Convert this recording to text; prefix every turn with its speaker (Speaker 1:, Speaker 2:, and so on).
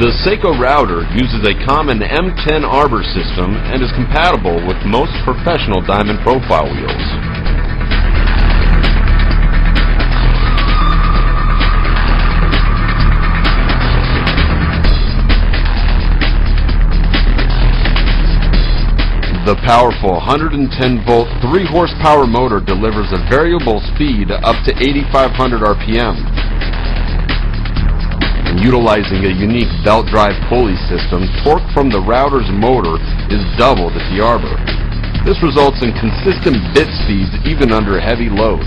Speaker 1: The Seiko router uses a common M10 arbor system and is compatible with most professional diamond profile wheels. The powerful 110 volt 3 horsepower motor delivers a variable speed up to 8500 RPM. Utilizing a unique belt drive pulley system, torque from the router's motor is doubled at the arbor. This results in consistent bit speeds even under heavy load.